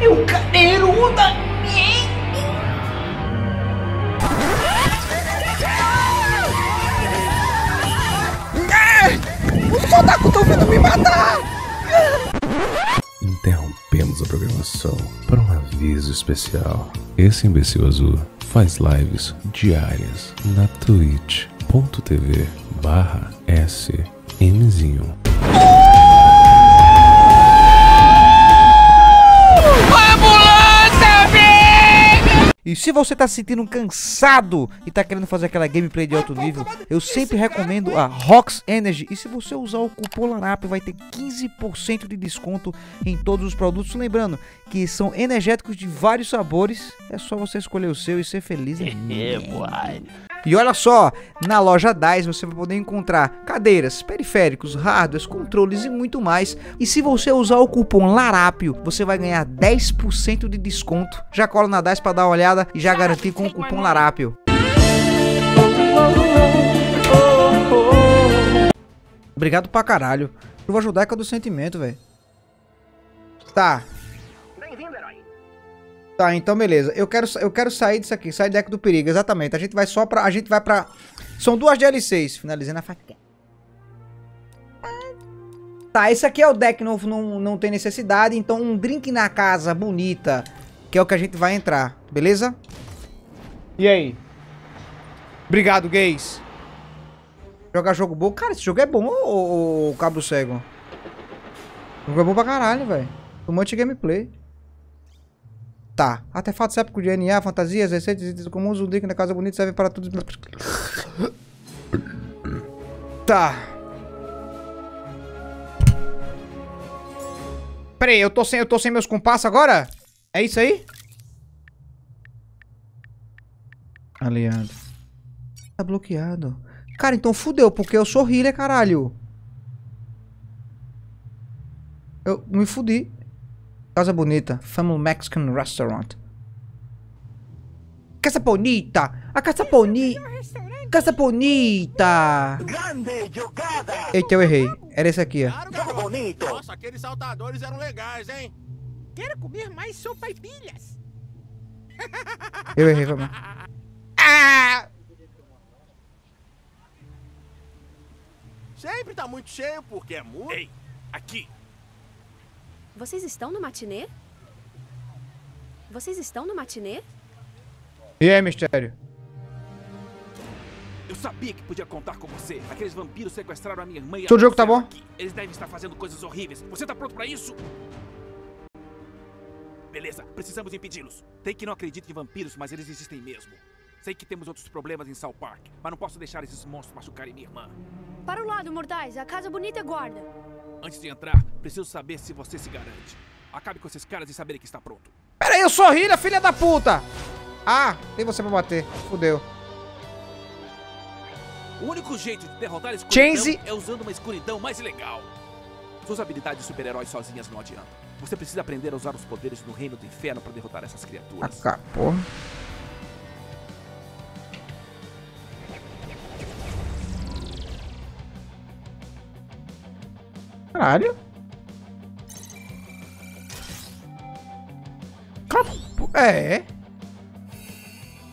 Eu quero da Os soldados estão vindo me matar! Interrompemos a programação para um aviso especial. Esse imbecil azul faz lives diárias na twitch.tv barra smzinho. E se você tá se sentindo cansado e tá querendo fazer aquela gameplay de alto nível, eu sempre recomendo a Rox Energy. E se você usar o cupom LARAP, vai ter 15% de desconto em todos os produtos. Lembrando que são energéticos de vários sabores. É só você escolher o seu e ser feliz. É, boy. E olha só, na loja DAIS você vai poder encontrar cadeiras, periféricos, hardwares, controles e muito mais. E se você usar o cupom LARAPIO, você vai ganhar 10% de desconto. Já cola na DAIS para dar uma olhada e já garantir com o cupom LARAPIO. Obrigado pra caralho. Eu vou ajudar com do sentimento, velho. Tá, Tá, então beleza. Eu quero, eu quero sair disso aqui, sair deck do perigo, exatamente. A gente vai só pra. A gente vai pra. São duas DLCs. Finalizando a faca. Tá, esse aqui é o deck novo, não, não tem necessidade. Então, um drink na casa bonita, que é o que a gente vai entrar, beleza? E aí? Obrigado, gays. Jogar jogo bom. Cara, esse jogo é bom, ô, ô, Cabo Cego. O jogo é bom pra caralho, velho. Um monte de gameplay. Tá. Artefatos épicos de NA, fantasias, receitas e comuns, um drink na casa bonita serve para todos. Tá. Pera aí, eu tô sem, eu tô sem meus compassos agora? É isso aí? Aliado. Tá bloqueado. Cara, então fudeu, porque eu sou healer, caralho. Eu me fudi. Casa Bonita, Family Mexican Restaurant. Casa Bonita! A Casa Bonita! Casa Bonita! Eita, eu errei. Era esse aqui, ó. Casa Bonito! Nossa, aqueles saltadores eram legais, hein? Quero comer mais sopa e pilhas. Eu errei, vamos. Ah! Sempre tá muito cheio porque é muito. Ei, aqui. Vocês estão no matinê? Vocês estão no matinê? E aí, mistério? Eu sabia que podia contar com você. Aqueles vampiros sequestraram a minha irmã e Seu jogo tá bom? Aqui. Eles devem estar fazendo coisas horríveis. Você tá pronto pra isso? Beleza, precisamos impedi-los. Tem que não acredite em vampiros, mas eles existem mesmo. Sei que temos outros problemas em South Park, mas não posso deixar esses monstros machucarem minha irmã. Para o lado, mortais. A casa bonita é guarda. Antes de entrar, preciso saber se você se garante. Acabe com esses caras e saberem que está pronto. Pera aí, eu sou Hilha, filha da puta! Ah, tem você pra bater. Fudeu. O único jeito de derrotar a escuridão Chainzy. é usando uma escuridão mais legal. Suas habilidades de super-heróis sozinhas não adiantam. Você precisa aprender a usar os poderes do reino do inferno para derrotar essas criaturas. Ah, porra. Caralho. É.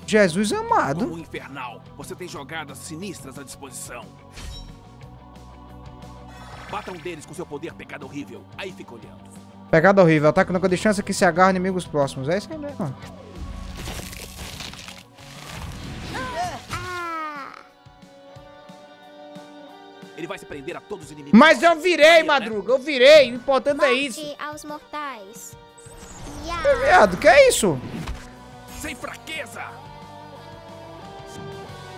Jesus amado. Como infernal, você tem jogadas sinistras à disposição. Bata um deles com seu poder pecado horrível. Aí fica olhando. Pegada horrível. Ataque nunca de chance que se agarra inimigos próximos. É isso aí mesmo. Ele vai se prender a todos os inimigos. Mas eu virei, Madruga. Eu virei. O importante é isso. aos mortais. É, viado, que é isso? Sem fraqueza!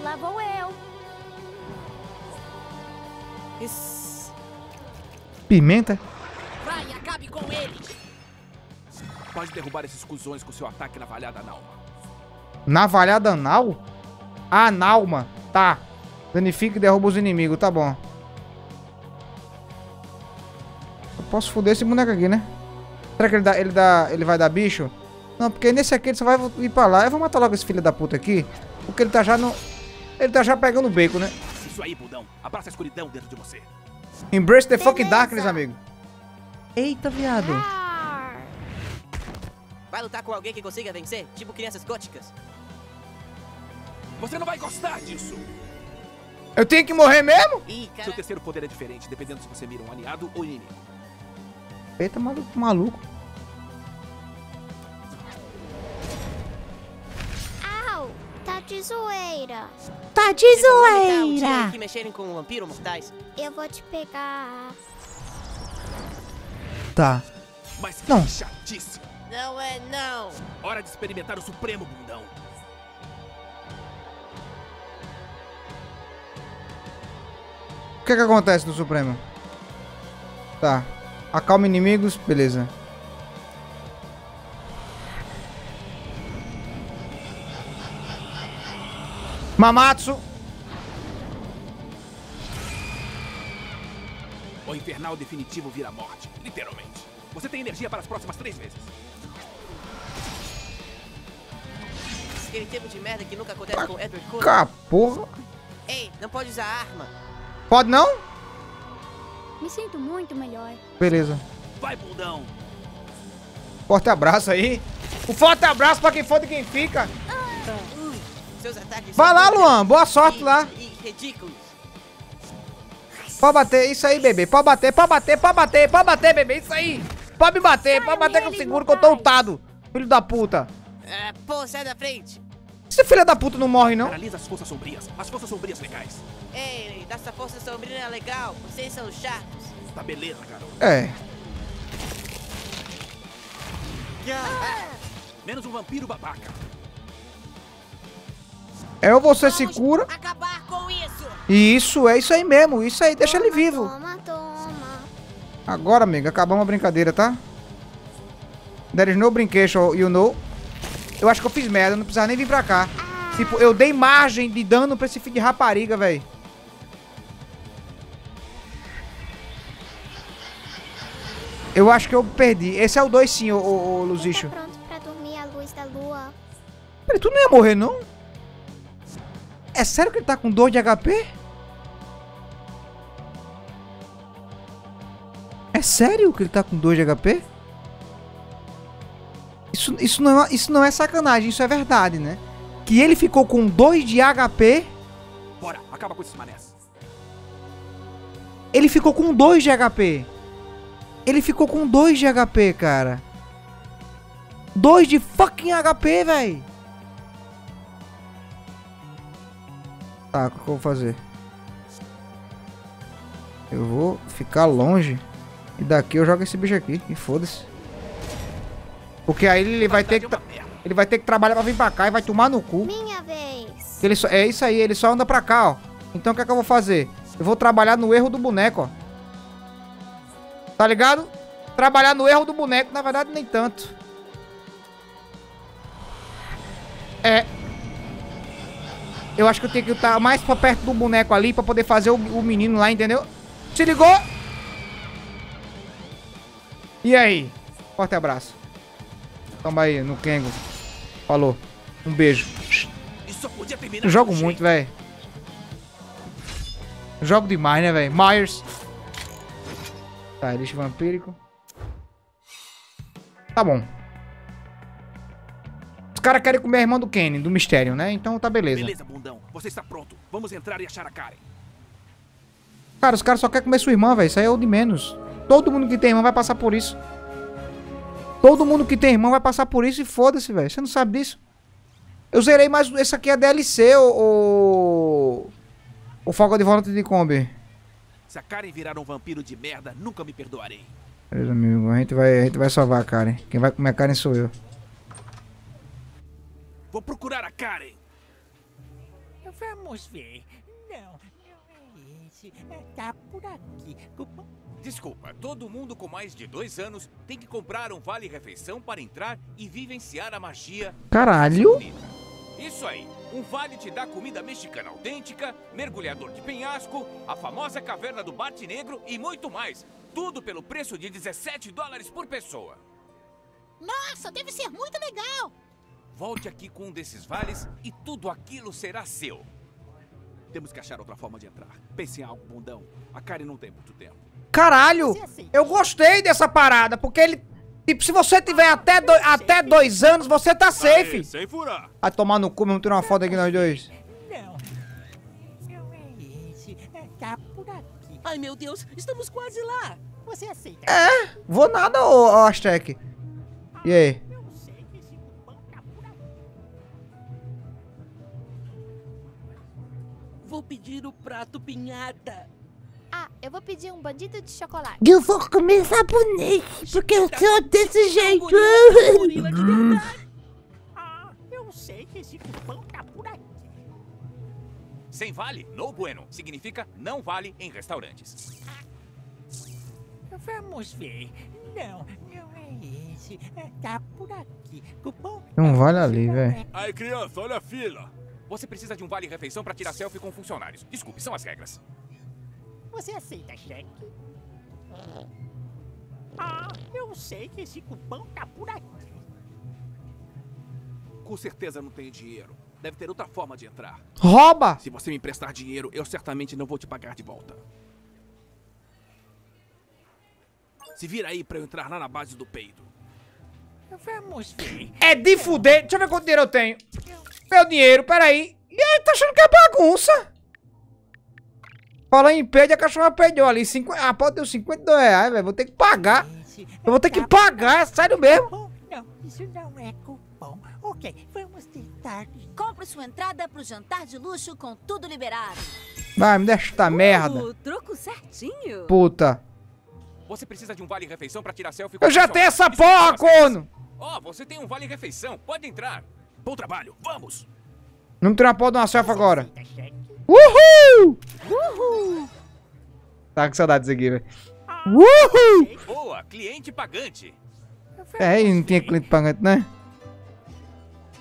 Lá vou eu. Pimenta? Vai, acabe com eles. Pode derrubar esses cuzões com seu ataque navalhada anal. Navalhada anal? Ah, Nalma. Tá. Danifica e derruba os inimigos, tá bom. Posso foder esse boneco aqui, né? Será que ele, dá, ele, dá, ele vai dar bicho? Não, porque nesse aqui ele só vai ir pra lá. Eu vou matar logo esse filho da puta aqui. Porque ele tá já no... Ele tá já pegando o bacon, né? Isso aí, budão. Abraça a escuridão dentro de você. Embrace the fucking darkness, amigo. Eita, viado. Vai lutar com alguém que consiga vencer? Tipo crianças góticas? Você não vai gostar disso. Eu tenho que morrer mesmo? Ih, Seu terceiro poder é diferente, dependendo se você mira um aliado ou inimigo. Eita, maluco, maluco. Au, tá de zoeira. Tá de Vocês time que mexerem com vampiro mortais? Eu vou te pegar. Tá. Mas que Não. chatice. Não é não. Hora de experimentar o Supremo Bundão. O que que acontece no Supremo? Tá. Acalma inimigos, beleza. Mamatsu. O infernal definitivo vira morte, literalmente. Você tem energia para as próximas três vezes. Aquele tipo de merda que nunca acontece com Edward Cullen. Porra. Ei, não pode usar arma. Pode não? Me sinto muito melhor. Beleza. Vai, bundão. Forte abraço aí. Um forte abraço pra quem for de quem fica. Ataques Vai lá, Luan. Boa sorte lá. Pode bater, isso aí, bebê. Pode bater, pode bater, pode bater, pode bater, bebê. Isso aí. Pode me bater, pode bater que eu seguro que eu tô ultado. Filho da puta. Ah, pô, sai da frente. Esse filho da puta não morre, não? Analisa as forças sombrias. As forças sombrias legais. Ei, dessa força sombria é legal. Vocês são chatos. Tá beleza, garoto. É. Menos um vampiro babaca. É ou você se cura. Acabar com isso. Isso, é isso aí mesmo. Isso aí, deixa ele vivo. Toma, toma. Agora, amiga, acabamos a brincadeira, tá? There is no brincation, you know. Eu acho que eu fiz merda, não precisava nem vir pra cá. Tipo, eu dei margem de dano pra esse filho de rapariga, velho. Eu acho que eu perdi. Esse é o 2 sim, ô, ô, ô Luzicho. Fica pronto pra dormir à luz da lua. Peraí, tu não ia morrer, não? É sério que ele tá com 2 de HP? É sério que ele tá com 2 de HP? Isso, isso, não é, isso não é sacanagem, isso é verdade, né? Que ele ficou com 2 de HP, Bora, acaba com esses manés. ele ficou com 2 de HP. Ele ficou com 2 de HP, cara. 2 de fucking HP, véi. Tá, o que eu vou fazer? Eu vou ficar longe. E daqui eu jogo esse bicho aqui. E foda-se. Porque aí ele vai ter que. Ele vai ter que trabalhar pra vir pra cá e vai tomar no cu. Minha vez. Ele só, é isso aí, ele só anda pra cá, ó. Então o que é que eu vou fazer? Eu vou trabalhar no erro do boneco, ó. Tá ligado? Trabalhar no erro do boneco, na verdade nem tanto. É. Eu acho que eu tenho que estar mais pra perto do boneco ali pra poder fazer o, o menino lá, entendeu? Se ligou? E aí? Forte abraço. Toma aí, no Kengo. Falou. Um beijo. Eu jogo muito, velho. Jogo demais, né, velho? Myers. Tá, lixo vampírico. Tá bom. Os caras querem comer a irmã do Kenny, do mistério, né? Então tá beleza. Beleza, bundão. Você está pronto. Vamos entrar e achar a Karen. Cara, os caras só querem comer sua irmã, velho. Isso aí é o de menos. Todo mundo que tem irmã vai passar por isso. Todo mundo que tem irmã vai passar por isso e foda-se, velho. Você não sabe disso? Eu zerei mais. Esse aqui é DLC, o. O, o Fogo de Volta de Kombi. Se a Karen virar um vampiro de merda, nunca me perdoarei. Beleza, amigo. A gente vai, a gente vai salvar a Karen. Quem vai comer a Karen sou eu. Vou procurar a Karen. Vamos ver. Não, não é esse. É, Tá por aqui. Desculpa, todo mundo com mais de dois anos tem que comprar um vale-refeição para entrar e vivenciar a magia. Caralho! Isso aí, um vale te dá comida mexicana autêntica, mergulhador de penhasco, a famosa caverna do Bate Negro e muito mais. Tudo pelo preço de 17 dólares por pessoa. Nossa, deve ser muito legal. Volte aqui com um desses vales e tudo aquilo será seu. Temos que achar outra forma de entrar. Pense em algo, bundão. A Karen não tem muito tempo. Caralho! Assim. Eu gostei dessa parada, porque ele. Tipo, se você tiver até, do- até dois anos, você tá safe. Aí, sem furar. Vai tomar no cu, vamos tirar uma foto aqui nós dois. Não. Não é esse. É, tá por aqui. Ai, meu Deus, estamos quase lá. Você aceita? É, vou nada, ô, ô Aztec. E aí? Cupom tá. Vou pedir o prato pinhata. Ah, eu vou pedir um bandido de chocolate. Eu vou comer sabonete, porque eu sou desse jeito. Ah, eu sei que esse cupom tá por aqui. Sem vale, no bueno. Significa não vale em restaurantes. Vamos ver. Não, não é esse. É, tá por aqui. Cupom. Não vale ali, velho. Aí, criança, olha a fila. Você precisa de um vale-refeição para tirar selfie com funcionários. Desculpe, são as regras. Você aceita cheque? Ah, eu sei que esse cupom tá por aqui. Com certeza não tem dinheiro. Deve ter outra forma de entrar. Rouba! Se você me emprestar dinheiro, eu certamente não vou te pagar de volta. Se vira aí pra eu entrar lá na base do peido. Vamos ver. É de fuder. Deixa eu ver quanto dinheiro eu tenho. Meu dinheiro, peraí. E aí, tá achando que é bagunça? Falando em peido, a cachorra peidou ali. 50, a pode deu 52 reais, velho. Vou ter que pagar. Eu vou ter que tá pagar, é sério mesmo. Não, isso não é cupom. Ok, vamos tentar. Compre sua entrada pro jantar de luxo com tudo liberado. Vai, me deixa esta merda. O troco certinho. Puta. Você precisa de um vale-refeição para tirar selfie com Eu já tenho essa porra, corno. Ó, você tem um vale-refeição. Pode entrar. Bom trabalho, vamos! Não me tira uma porra de uma selfie agora. Uhul! Uhul! Tá com saudade disso aqui, velho. Uhul! Boa, cliente pagante. É, e não tinha cliente pagante, né?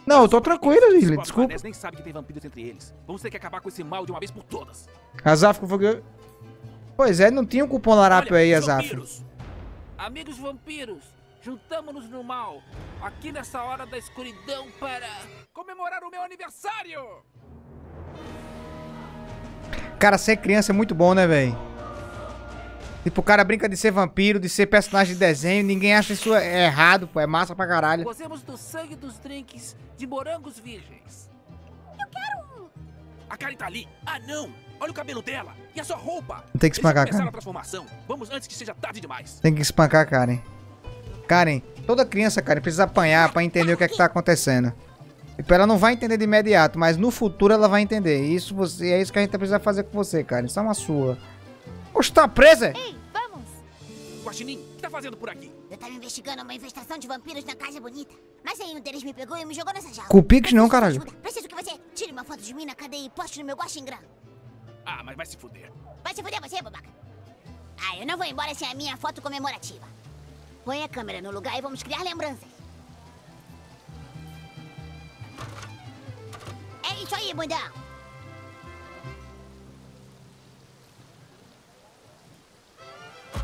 Não, eu tô tranquilo, Lili, desculpa. nem sabe que tem vampiros entre eles. Vamos ter que acabar com esse mal de uma vez por todas. Azaf com fogo. Pois é, não tinha um cupom larápio Olha, aí, Azaf. vampiros. Amigos vampiros, juntamos-nos no mal, aqui nessa hora da escuridão para comemorar o meu aniversário! Cara, ser criança é muito bom, né, velho? Tipo, o cara brinca de ser vampiro, de ser personagem de desenho, ninguém acha isso errado, pô. É massa pra caralho. Gozemos do sangue dos drinks de morangos virgens. Eu quero um! A Karen tá ali! Ah, não! Olha o cabelo dela! E a sua roupa! Tem que espancar, cara. a transformação. Vamos antes que seja tarde demais. Tem que espancar, Karen. Karen, toda criança, Karen, precisa apanhar pra entender o que é que tá acontecendo. Tipo, ela não vai entender de imediato, mas no futuro ela vai entender. Isso você, é isso que a gente precisa fazer com você, Karen. Isso é uma sua. Poxa, tá presa? Ei, vamos! Guaxinim, o que tá fazendo por aqui? Eu tava investigando uma infestação de vampiros na Casa Bonita. Mas aí um deles me pegou e me jogou nessa jaula. Com o Pix não, caralho. ajuda. Preciso que você tire uma foto de mim na cadeia e poste no meu Guaxingram. Ah, mas vai se fuder. Vai se fuder você, babaca. Ah, eu não vou embora sem a minha foto comemorativa. Põe a câmera no lugar e vamos criar lembranças. É isso aí, bundão.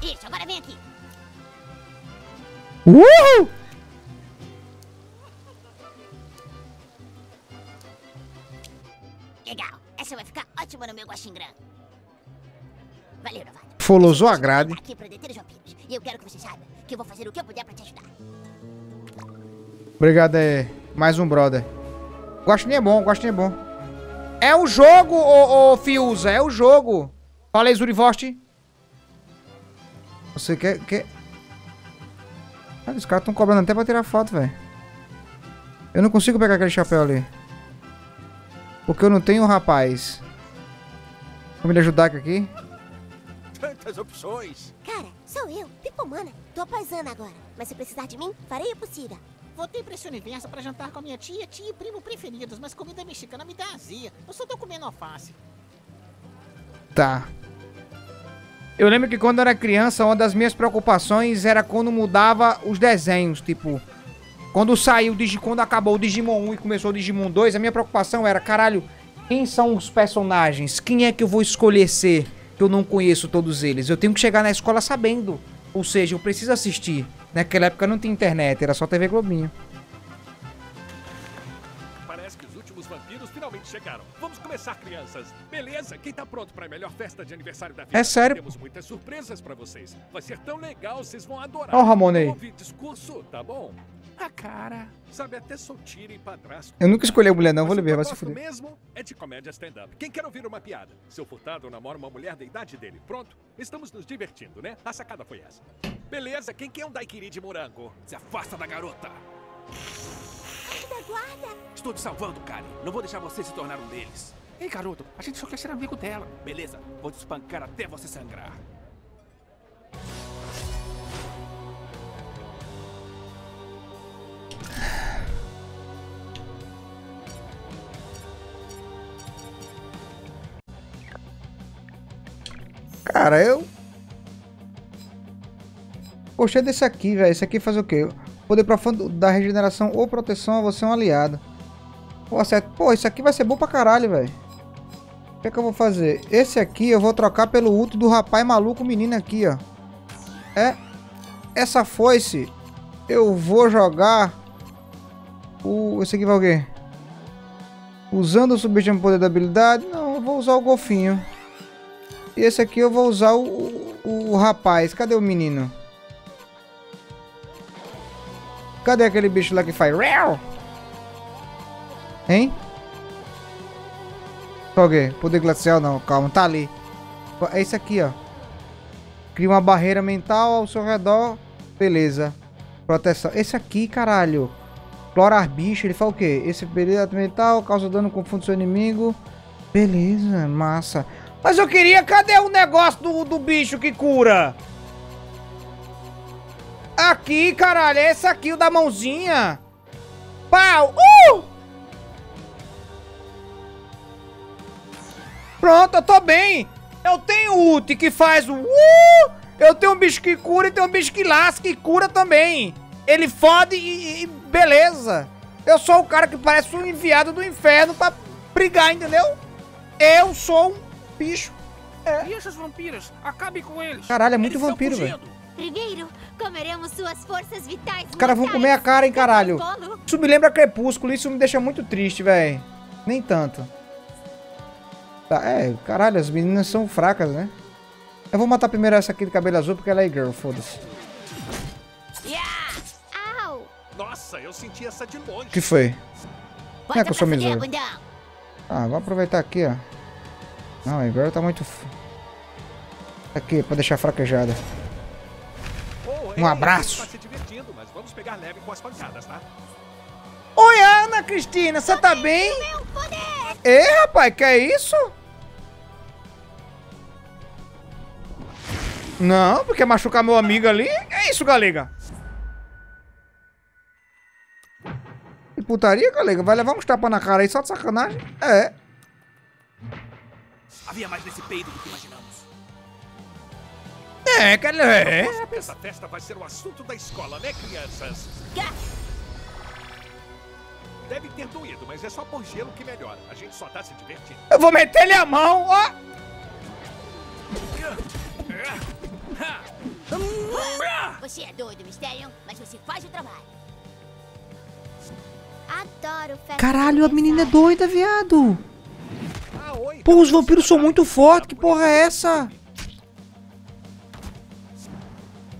Isso, agora vem aqui. Uhul! Legal. Essa vai ficar ótima no meu Guaxingram. Valeu, novato. Folosou a Você grade. tá aqui pra deter os vampiros. E eu quero que você saiba que eu vou fazer o que eu puder pra te ajudar. Obrigado, é. Mais um brother. Guaxinim é bom, Guaxinim é bom. É o jogo, ô, ô Fiuza, é o jogo. Fala aí, Zurivost. Você quer... quer... Cara, os caras estão cobrando até pra tirar foto, velho. Eu não consigo pegar aquele chapéu ali. Porque eu não tenho, rapaz. Vamos me ajudar aqui. Tantas opções. Cara, sou eu, Pipomana. Tô paisana agora. Mas se precisar de mim, farei o possível. Voltei pra esse universo pra jantar com a minha tia, tia e primo preferidos, mas comida mexicana me dá azia. Eu só tô comendo alface. Tá. Eu lembro que quando eu era criança, uma das minhas preocupações era quando mudava os desenhos. Tipo, quando saiu quando acabou o Digimon 1 e começou o Digimon 2, a minha preocupação era, caralho, quem são os personagens? Quem é que eu vou escolher ser? Que eu não conheço todos eles. Eu tenho que chegar na escola sabendo. Ou seja, eu preciso assistir. Naquela época não tinha internet, era só TV Globinho. Parece que os últimos vampiros finalmente chegaram. Vamos começar, crianças. Beleza? Quem tá pronto melhor festa de aniversário da vida? É sério? Temos muitas surpresas pra vocês. Vai ser tão legal, vocês vão adorar. Ó o Ramon aí. Ouvir discurso, tá bom? A cara. Sabe até solteira e padrasto. Eu nunca escolhi a mulher, não. Vou lhe ver, vai se fuder. mesmo é de comédia stand-up. Quem quer ouvir uma piada? Seu furtado namora uma mulher da idade dele. Pronto? Estamos nos divertindo, né? A sacada foi essa. Beleza, quem quer um daiquiri de morango? Se afasta da garota. Da guarda. Estou te salvando, Karen. Não vou deixar você se tornar um deles. Ei, garoto, a gente só quer ser amigo dela. Beleza, vou te espancar até você sangrar. Cara, eu. Gostei desse aqui, velho. Esse aqui faz o quê? Poder profundo da regeneração ou proteção a você é um aliado. Pô, acerto. Pô, isso aqui vai ser bom pra caralho, velho. O que é que eu vou fazer? Esse aqui eu vou trocar pelo útero do rapaz maluco menino aqui, ó. É. Essa foice eu vou jogar. O. Esse aqui vai o quê? Usando o substituto poder da habilidade? Não, eu vou usar o golfinho. E esse aqui eu vou usar o, o, o rapaz. Cadê o menino? Cadê aquele bicho lá que faz... Hein? Qual? Poder glacial não, calma, tá ali. É esse aqui, ó. Cria uma barreira mental ao seu redor. Beleza. Proteção. Esse aqui, caralho. Explorar bicho, ele faz o quê? Esse período mental causa dano confunde seu inimigo. Beleza, massa. Mas eu queria, cadê o negócio do, do bicho que cura? Aqui, caralho, é esse aqui, o da mãozinha. Pau! Uh! Pronto, eu tô bem. Eu tenho o ult que faz o uh! Eu tenho um bicho que cura e tenho um bicho que lasca e cura também. Ele fode e, e beleza. Eu sou o cara que parece um enviado do inferno pra brigar, entendeu? Eu sou um bicho. É. E vampiros? Acabe com eles. Caralho, é muito vampiro, velho. Primeiro, comeremos suas forças vitais. Os caras vão comer a cara, hein, caralho. Isso me lembra Crepúsculo, isso me deixa muito triste, velho. Nem tanto. Tá, é, caralho, as meninas são fracas, né? Eu vou matar primeiro essa aqui de cabelo azul porque ela é girl, foda-se. Nossa, eu senti essa de longe. O que foi? Não é que eu sou. Ah, vamos aproveitar aqui, ó. Não, a girl tá muito... Aqui, pra deixar fraquejada. Um abraço. Tá tá? Oi, Ana Cristina, você tá bem? Ei, rapaz, que é isso? Não, porque machucar meu amigo ali? É isso, galega? Que putaria, galega? Vai levar uns tapas na cara aí só de sacanagem? É. Havia mais nesse peido do que imaginamos. É, que é. Essa festa vai ser o assunto da escola, né, crianças? Deve ter doído, mas é só por gelo que melhora. A gente só tá se divertindo. Eu vou meter-lhe a mão, ó. Você é doido, Mistério, mas você faz o trabalho. Adoro festa. Caralho, a menina é doida, viado. Pô, os vampiros são muito fortes. Que porra é essa?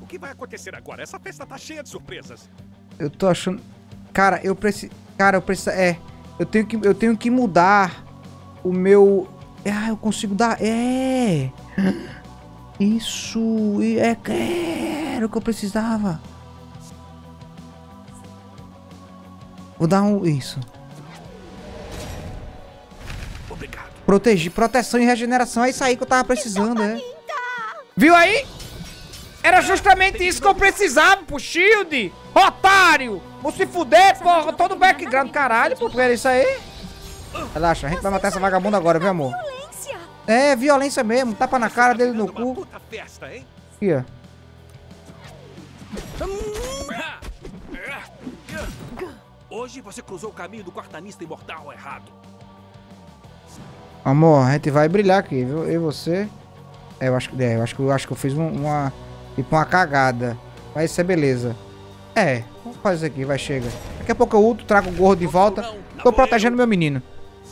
O que vai acontecer agora? Essa festa tá cheia de surpresas. Eu tô achando. Cara, eu preciso. Cara, eu preciso. É. Eu tenho que, eu tenho que mudar o meu. Ah, eu consigo dar. É. Isso. É que era o que eu precisava. Vou dar um. Isso. Proteger, proteção e regeneração. É isso aí que eu tava precisando, é. Viu aí? Era justamente isso que eu precisava, pro Shield! Otário! Vou se fuder, porra! Todo background, caralho, pô, era isso aí? Relaxa, a gente vai matar essa vagabunda agora, viu, amor? É, violência mesmo, tapa na cara dele no cu. Aqui, ó. Hoje você cruzou o caminho do quartanista imortal errado. Amor, a gente vai brilhar aqui, viu? Eu e você. É, eu acho que, é, eu acho que, eu acho que eu fiz um- uma. Tipo, uma cagada. Mas isso é beleza. É, vamos fazer aqui, vai, chega. Daqui a pouco eu ulto, trago o gorro de volta. Tô protegendo meu menino.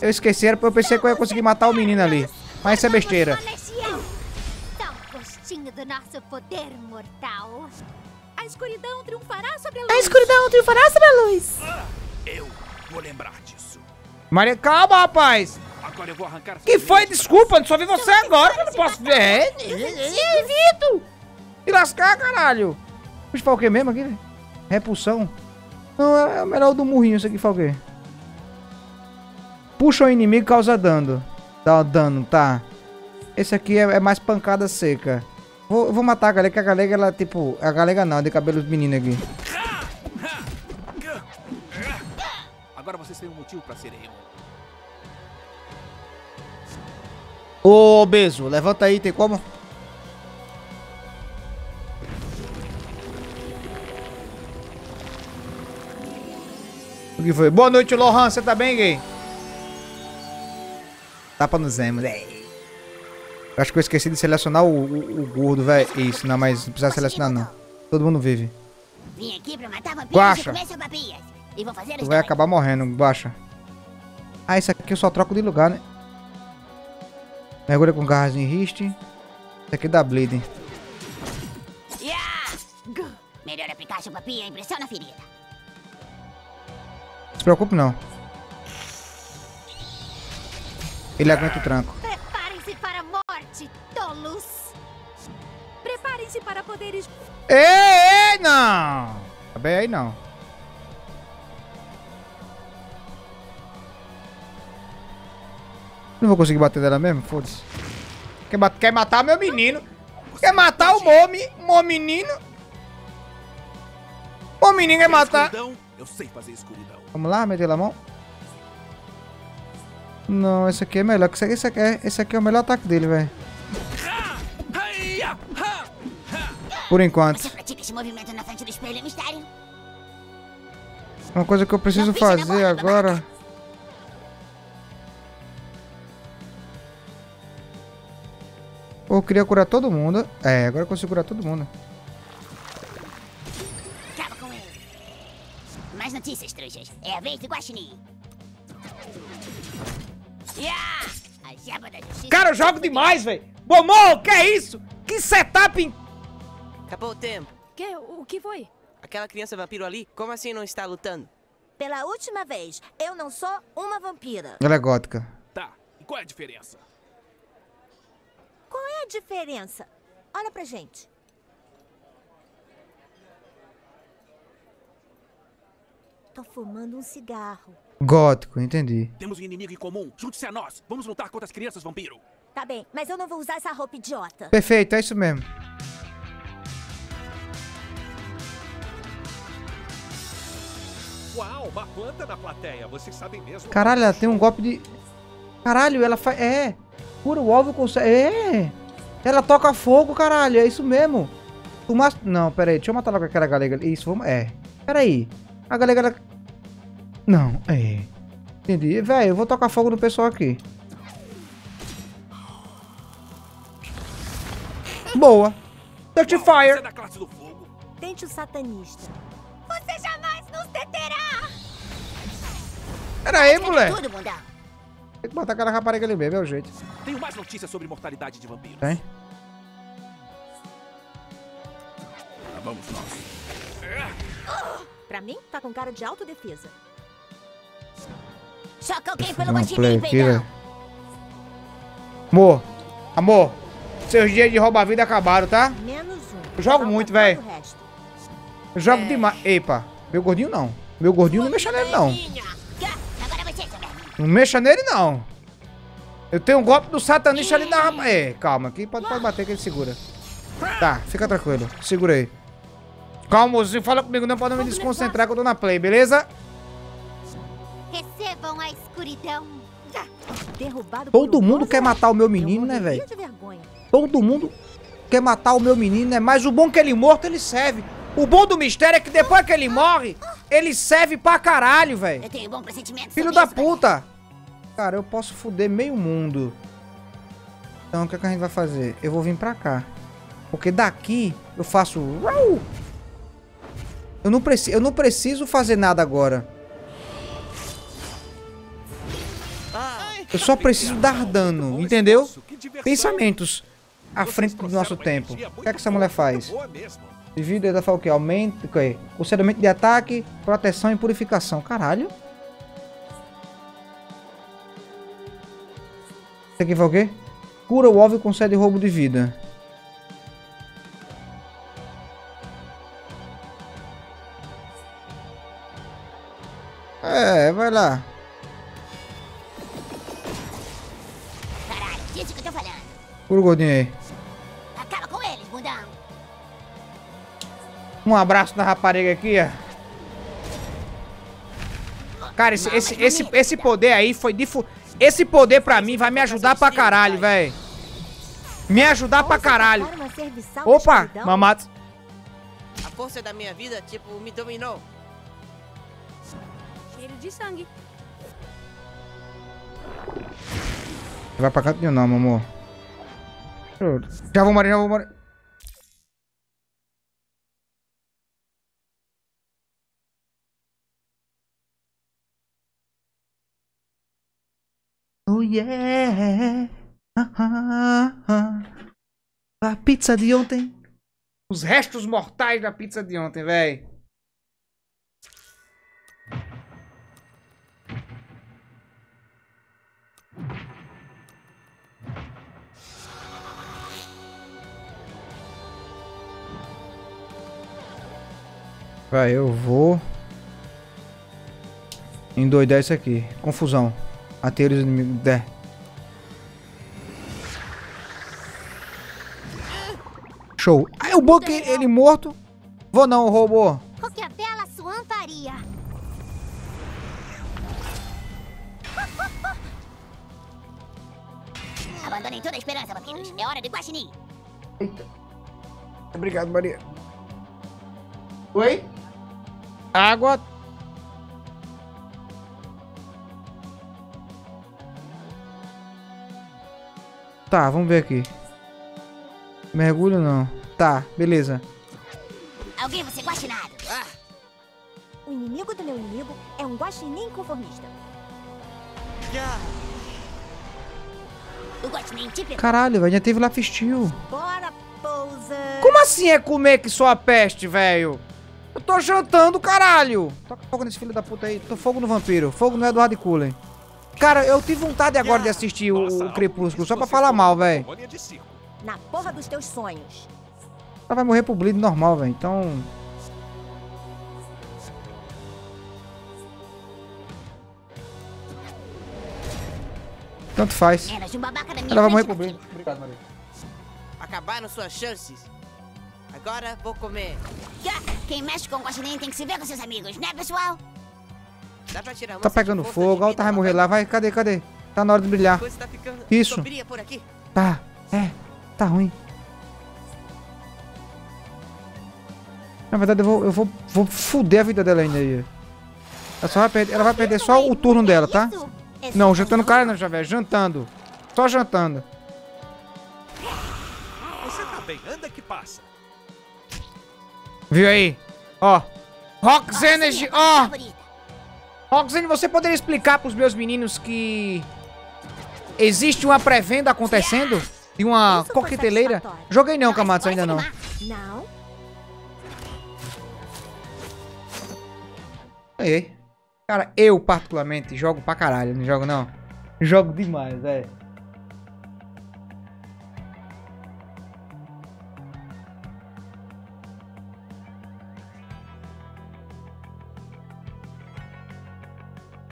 Eu esqueci, era- eu pensei que eu ia conseguir matar o menino ali. Mas isso é besteira. A escuridão triunfará sobre a A escuridão triunfará sobre a luz. Eu vou lembrar disso. Maria, calma, rapaz. Agora eu vou arrancar Que foi? Desculpa, eu só vi você agora, eu não posso ver. É, evito. E lascar, caralho. Puxa, fala o que mesmo aqui, velho? Repulsão. Não, é é o melhor do murrinho, isso aqui fala o quê? Puxa o inimigo e causa dano. Dá dano, tá. Esse aqui é, é mais pancada seca. Vou, vou matar a galega, que a galega, ela, tipo... A galega não, é de cabelos menino aqui. Agora vocês têm um motivo pra ser Ô, Beso, levanta aí, tem como? O que foi? Boa noite, Lohan, você tá bem, gay? Tapa nos emos. Acho que eu esqueci de selecionar o, o, o gordo, velho. Isso, não, mas não precisa selecionar, não. Todo mundo vive. Vim aqui pra matar vampiros Guaxa. e comer papinhas. Vou fazer Tu vai acabar morrendo, baixa. Ah, esse aqui eu só troco de lugar, né? Mergulha com garras em riste. Esse aqui dá. Yeah! Melhor aplicar impressão na ferida. Não se preocupe, não. Ele aguenta o tranco. Preparem-se para a morte, tolos. Preparem-se para poderes. Ei, ei, não! Tá bem aí, não. Não vou conseguir bater dela mesmo? Foda-se. Quer, quer matar meu menino? Quer matar o Momi? Mo menino? O menino quer matar... Escuridão, eu sei fazer escuridão. Vamos lá, meter a mão. Não, esse aqui é melhor. que Esse aqui, esse aqui, é, esse aqui é o melhor ataque dele, velho. Por enquanto. Mistério? Uma coisa que eu preciso fazer agora. Pô, eu queria curar todo mundo. É, agora eu consigo curar todo mundo. Acaba com ele. Mais notícias, trouxas. É a vez do Guaxinim. Yeah! Cara, eu jogo demais, velho. Bomô, que é isso? Que setup in... Acabou o tempo. Que? O que foi? Aquela criança vampiro ali, como assim não está lutando? Pela última vez, eu não sou uma vampira. Ela é gótica. Tá, e qual é a diferença? Qual é a diferença? Olha pra gente. Tô fumando um cigarro. Gótico, entendi. Temos um inimigo em comum. Junte-se a nós. Vamos lutar contra as crianças vampiro. Tá bem, mas eu não vou usar essa roupa idiota. Perfeito, é isso mesmo. Uau, uma planta na plateia. Vocês sabem mesmo. Caralho, ela tem um golpe de... Caralho, ela faz... É. Cura o alvo com... É. Ela toca fogo, caralho. É isso mesmo. Tu mas... Não, pera aí. Deixa eu matar logo aquela galega. ali. Isso, vamos... É. Pera aí. A galega... Ela... Não, é. Entendi. Velho, eu vou tocar fogo no pessoal aqui. Boa. Touch fire. Tente o satanista. Você jamais nos deterá! Pera aí, moleque. Tem que botar aquela rapariga ali mesmo, é o jeito. Tenho mais notícias sobre mortalidade de vampiros. Tem? Lá vamos nós. Pra mim, tá com cara de autodefesa. Choca alguém pelo uma play guaxinim, aqui, peidão. velho. Amor, amor, seus dias de roubar vida acabaram, tá? Menos um. Eu jogo Falta muito, velho. Eu jogo demais. Epa, meu gordinho não. Meu gordinho não mexa nele, não. Não mexa nele, não. Eu tenho um golpe do satanista ali na... rama- É, calma, aqui pode, pode bater que ele segura. Tá, fica tranquilo. Segura aí. Calma, mozinho, fala comigo, não pode me desconcentrar que eu tô na play, beleza? Recebam a escuridão. Derrubado Todo mundo quer matar o meu menino, né, velho? Todo mundo quer matar o meu menino, né? Mas o bom que ele morto, ele serve. O bom do mistério é que depois que ele morre, ele serve pra caralho, velho. Eu tenho bom pressentimento Filho da isso, puta! Cara, eu posso fuder meio mundo. Então, o que, é que a gente vai fazer? Eu vou vir pra cá. Porque daqui eu faço... Eu não, preci eu não preciso fazer nada agora. Eu só preciso dar dano, entendeu? Pensamentos à frente do nosso tempo. O que é que essa mulher faz? De vida, ela fala o quê? Aumento, o quê? De ataque, proteção e purificação. Caralho. Isso aqui foi o quê? Cura o alvo e concede roubo de vida. É, vai lá. Caralho, disso que eu tô falando. Cura o gordinho aí. Acaba com eles, bundão. Um abraço da rapariga aqui, ó. Cara, esse, esse, esse, esse poder aí foi difu... Esse poder pra mim vai me ajudar pra caralho, velho. Me ajudar pra caralho. Opa, mamato. A força da minha vida, tipo, me dominou. Cheiro de sangue. Vai pra canto nenhum não, meu amor. Já vou morrer, já vou morrer. Yeah. Ah, ah, ah. A pizza de ontem. Os restos mortais da pizza de ontem, velho. Vai, eu vou endoidar isso aqui. Confusão. Ater os inimigos. É. Show. Ah, o bom que ele morto. Vou não, robô. O que a bela Swan faria? Abandonem toda a esperança, vampiros. É hora de guaxinim. Obrigado, Maria. Oi? Água. Tá, vamos ver aqui. Mergulho não. Tá, beleza. Alguém vai ser guaxinado. Ah, O inimigo do meu inimigo é um guaxinim conformista. O guaxinim te pegou. Caralho, velho, já teve Life Steal. Bora, pousa. Como assim é comer que só a peste, velho? Eu tô jantando, caralho. Toca fogo nesse filho da puta aí. Tô fogo no vampiro. Fogo no Edward Cullen. Cara, eu tive vontade agora de assistir o, o Crepúsculo só pra falar mal, velho. Na porra dos teus sonhos. Ela vai morrer pro bleed normal, velho. Então. Tanto faz. Ela vai morrer pro bleed. Obrigado, Maria. acabaram suas chances. Agora vou comer. Quem mexe com guaxinim tem que se ver com seus amigos, né, pessoal? Dá pra tirar Tá pegando fogo. A outra vai morrer lá. Vai, cadê, cadê? Tá na hora de brilhar. tá ficando Isso. sombria por aqui. Tá, é. Tá ruim. Na verdade, eu vou, eu vou, vou fuder a vida dela ainda aí. Ela, só vai perder, ela vai perder só o turno dela, tá? Não, jantando cara não, Javé. Jantando. Só jantando. Você tá bem? Anda que passa. Viu aí? Ó. Rox Energy, ó. Rox Energy, você poderia explicar pros meus meninos que... Existe uma pré-venda acontecendo? De uma coqueteleira? Joguei não, Kamatsu, ainda não. Não. Aí. Cara, eu particularmente jogo pra caralho, não jogo não? Jogo demais, é.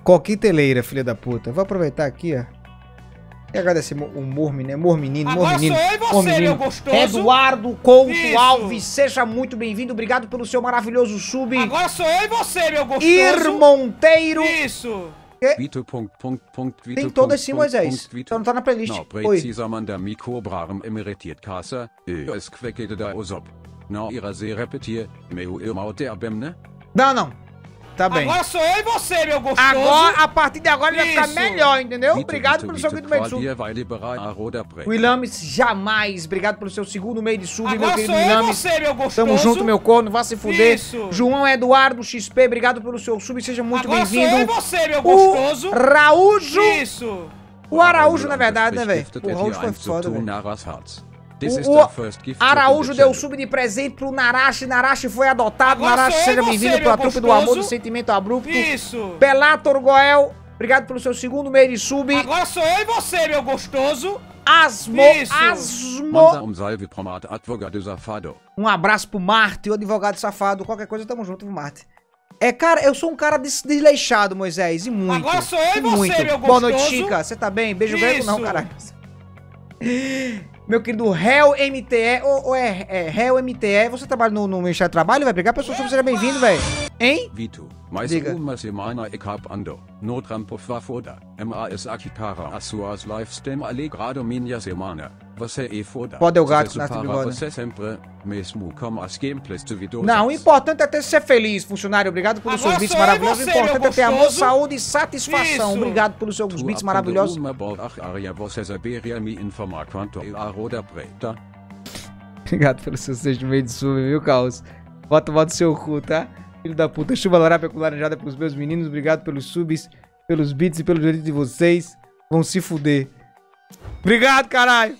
Coqueteleira, filha da puta. Vou aproveitar aqui, ó. E agradecer o Mormine, Mormenino, Agora Mormenino. sou eu e você, Mormenino. meu gostoso. Eduardo Couto Isso. Alves, seja muito bem-vindo. Obrigado pelo seu maravilhoso sub. Agora sou eu e você, meu gostoso. Ir Monteiro. Isso. Vito. Punkt, Punkt, Punkt, Vito, Tem sim, Punkt, Moisés. Só não tá na playlist. Nå, Oi. præciser man der mikrobrarm emeritiert kasse, øs kvækkede der os op. Når I raser repetir, med u der bemne, Não, não. Tá bem. Agora sou eu e você, meu gostoso. Agora, a partir de agora, ele vai ficar melhor, entendeu? Vito, Obrigado Vito, pelo seu segundo meio de sub. Willames, jamais. Obrigado pelo seu segundo meio de sub, meu Agora querido sou eu e Willames. você, meu gostoso. Tamo junto, meu corno. Vá se fuder. Isso. João Eduardo XP, obrigado pelo seu sub. Seja muito Agora sou bem-vindo. eu e você, meu O gostoso. Raújo. Isso. O Araújo, na verdade, né, velho? O Araújo foi foda, velho. O, Araújo deu sub de presente pro Narashi. Narashi foi adotado. Agora Narashi, eu seja bem-vindo pra trupe do amor, do gostoso. sentimento abrupto. Isso. Pelator Goel, obrigado pelo seu segundo mês de sub. Agora sou eu e você, meu gostoso. Asmo, Isso. Asmo. Manda um. Um abraço pro Marte, o advogado safado. Qualquer coisa, tamo junto, Marte. É, cara, eu sou um cara des- desleixado, Moisés, e muito. Agora sou eu e você, muito. meu Boa noite, gostoso. Chica. Você tá bem? Beijo grego? Não, Isso. Meu querido Hell MTE, ou, ou é, é Hell MTE, você trabalha no, no Ministério do Trabalho, vai brigar? Pessoal, seja bem-vindo, velho. Hein? Vitu, mais Diga. uma semana ik hab ando. No trampo fa foda. MAS aqui para a suas lifestyle alegrado minha semana. Você é foda. Pode é o gato que nasce de. Você sempre, mesmo com as gameplays duvidosas. Não, o importante é ter ser feliz, funcionário. Obrigado pelos seus beats e maravilhosos. O importante é ter amor, saúde e satisfação. Isso. Obrigado pelos seus Tu beats aprende maravilhosos. Uma boa área você saberia me informar quanto é a roda preta. Obrigado pelo seu sexto meio de sub, viu, Caos? Bota o seu cu, tá? Filho da puta. Chuva larápia com laranjada pros meus meninos. Obrigado pelos subs, pelos beats e pelos direitos de vocês. Vão se fuder. Obrigado, caralho.